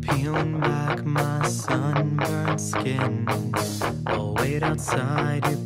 peeling back my sunburned skin. I'll wait outside